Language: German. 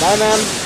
Nein, nein.